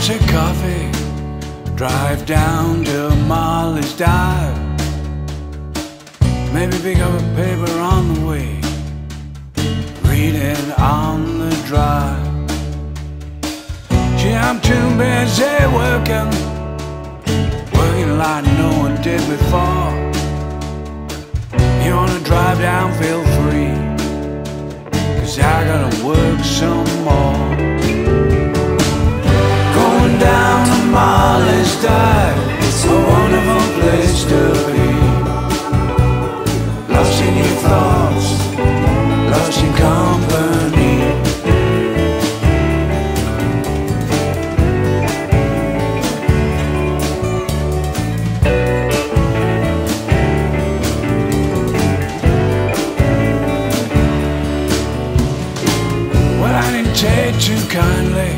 fancy coffee. Drive down to Molly's dive. Maybe pick up a paper on the way. Read it on the drive. Gee, I'm too busy working. Working like no one did before. You wanna drive down, feel free. Cause I gotta work some more. Lost in your thoughts, lost in company. Well, I didn't take too kindly,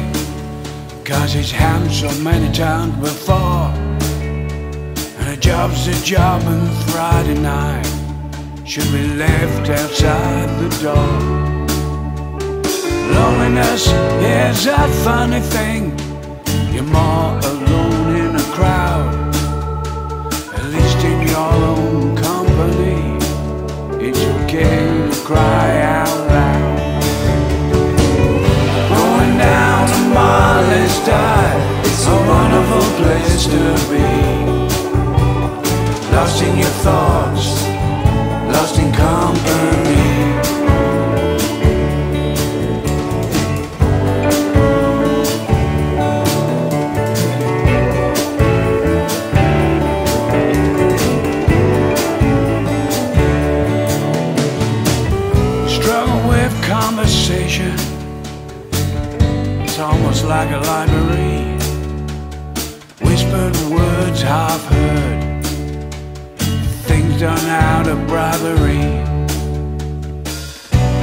cause it's happened so many times before. And a job's a job, and Friday night should be left outside the door. Loneliness is a funny thing, you're more alone in a crowd, at least in your own company. It's okay to cry out loud. Going down to Molly's Dive. It's a wonderful place to be. Lost in your thoughts, conversation. It's almost like a library. Whispered words half heard. Things done out of bribery.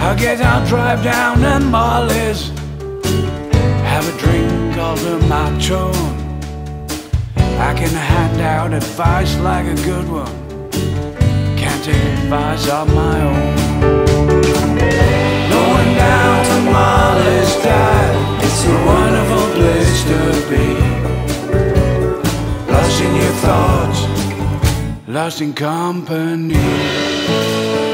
I guess I'll drive down to Molly's. Have a drink of the macho. I can hand out advice like a good one. Can't take advice on my own. in your thoughts, lost in company.